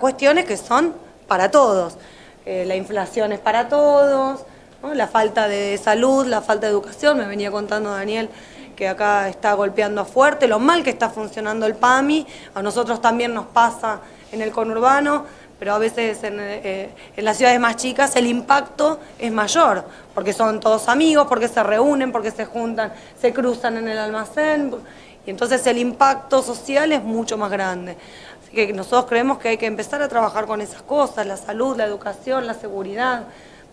Cuestiones que son para todos. Eh, la inflación es para todos, la falta de salud, la falta de educación. Me venía contando Daniel que acá está golpeando fuerte, lo mal que está funcionando el PAMI. A nosotros también nos pasa en el conurbano, pero a veces en, eh, en las ciudades más chicas el impacto es mayor, porque son todos amigos, porque se reúnen, porque se juntan, se cruzan en el almacén. Y entonces el impacto social es mucho más grande. Que nosotros creemos que hay que empezar a trabajar con esas cosas, la salud, la educación, la seguridad,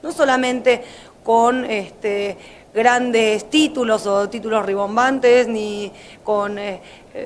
no solamente con este, grandes títulos o títulos ribombantes, ni con eh,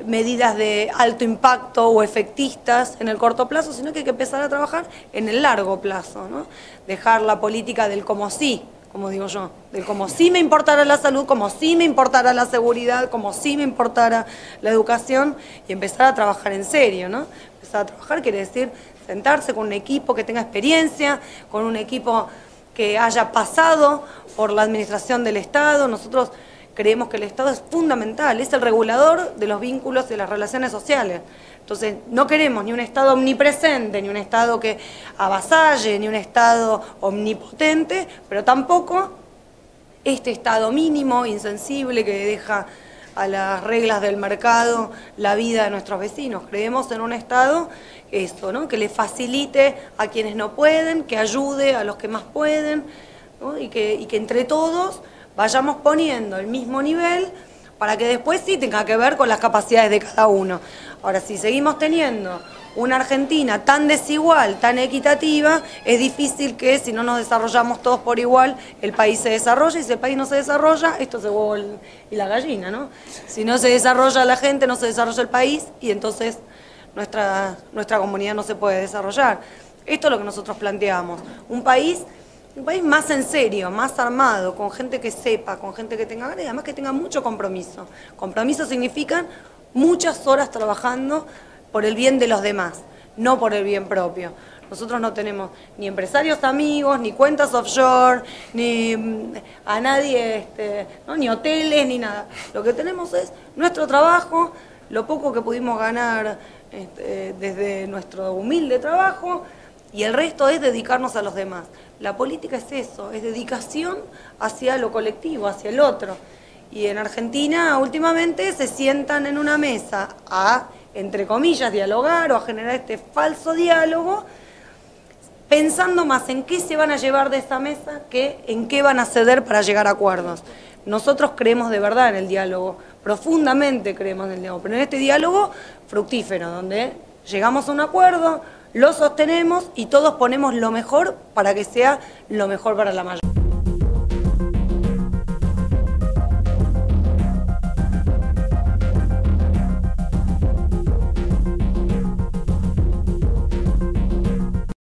medidas de alto impacto o efectistas en el corto plazo, sino que hay que empezar a trabajar en el largo plazo, ¿no? dejar la política del como sí, como digo yo, de como si me importara la salud, como si me importara la seguridad, como si me importara la educación y empezar a trabajar en serio, ¿no? Empezar a trabajar quiere decir sentarse con un equipo que tenga experiencia, con un equipo que haya pasado por la administración del Estado. Nosotros creemos que el Estado es fundamental, es el regulador de los vínculos y las relaciones sociales. Entonces, no queremos ni un Estado omnipresente, ni un Estado que avasalle, ni un Estado omnipotente, pero tampoco este Estado mínimo, insensible, que deja a las reglas del mercado la vida de nuestros vecinos. Creemos en un Estado esto, ¿no? que le facilite a quienes no pueden, que ayude a los que más pueden, que, y que entre todos vayamos poniendo el mismo nivel para que después sí tenga que ver con las capacidades de cada uno. Ahora, si seguimos teniendo una Argentina tan desigual, tan equitativa, es difícil que si no nos desarrollamos todos por igual, el país se desarrolle, y si el país no se desarrolla, esto se vuelve y la gallina, ¿no? Si no se desarrolla la gente, no se desarrolla el país, y entonces nuestra, nuestra comunidad no se puede desarrollar. Esto es lo que nosotros planteamos, un país un país más en serio, más armado, con gente que sepa, con gente que tenga ganas y además que tenga mucho compromiso. Compromiso significa muchas horas trabajando por el bien de los demás, no por el bien propio. Nosotros no tenemos ni empresarios amigos, ni cuentas offshore, ni mm, a nadie, este, ni hoteles, ni nada. Lo que tenemos es nuestro trabajo, lo poco que pudimos ganar este, desde nuestro humilde trabajo, y el resto es dedicarnos a los demás. La política es eso, es dedicación hacia lo colectivo, hacia el otro. Y en Argentina últimamente se sientan en una mesa a, entre comillas, dialogar o a generar este falso diálogo, pensando más en qué se van a llevar de esa mesa que en qué van a ceder para llegar a acuerdos. Nosotros creemos de verdad en el diálogo, profundamente creemos en el diálogo, pero en este diálogo fructífero, donde llegamos a un acuerdo, lo sostenemos y todos ponemos lo mejor para que sea lo mejor para la mayoría.